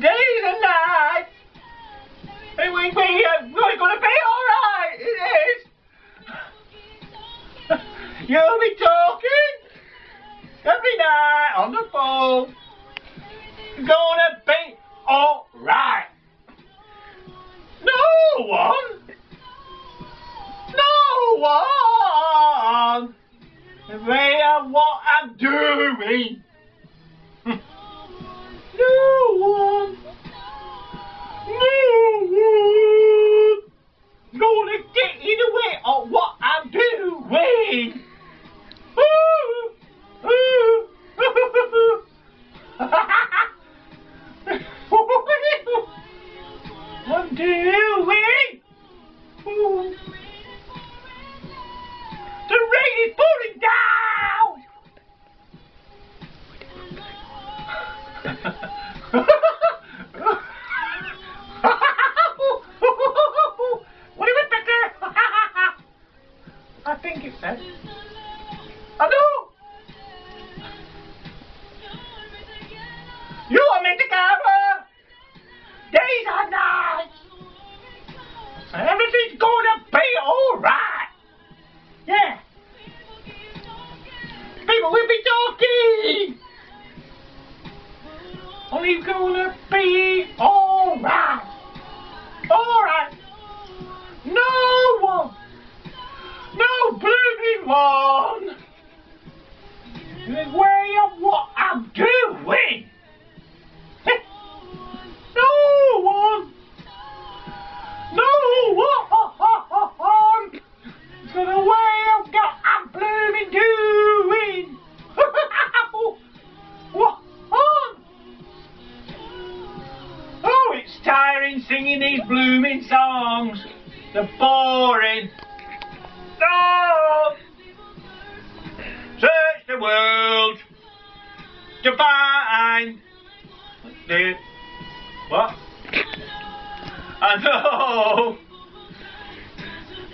days and nights. And we, we we're going to be alright. It is. You'll be talking every night on the phone. Gonna be alright. No one. No one. They are what I'm doing. Gonna get in the way of what I'm doing. Ooh, ooh. I'm doing. Ooh. The rain is pouring down. People will be talking. Only gonna be alright. Alright. No one. No blooming one. Tiring singing these blooming songs. They're boring. No! Search the world to find the what? I know.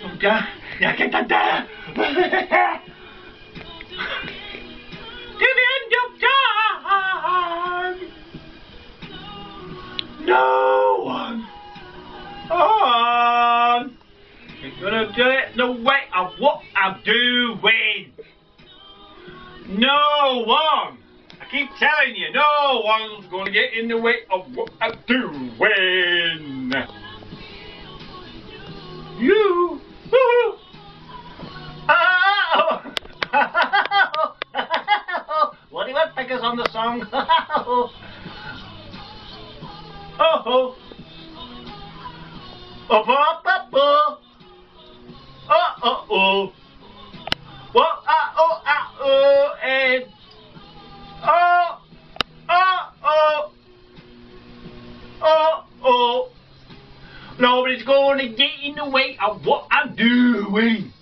Oh, God. Yeah, get that the way of what I'm doing. No one. I keep telling you, no one's gonna get in the way of what I'm doing. You. Oh. what do you want, Pickers, on the song? oh. Oh. Oh, oh, oh, oh. Oh. What, ah, oh, ah, oh, and. Oh, oh, oh. Oh, oh. Nobody's to get in the way of what I'm doing.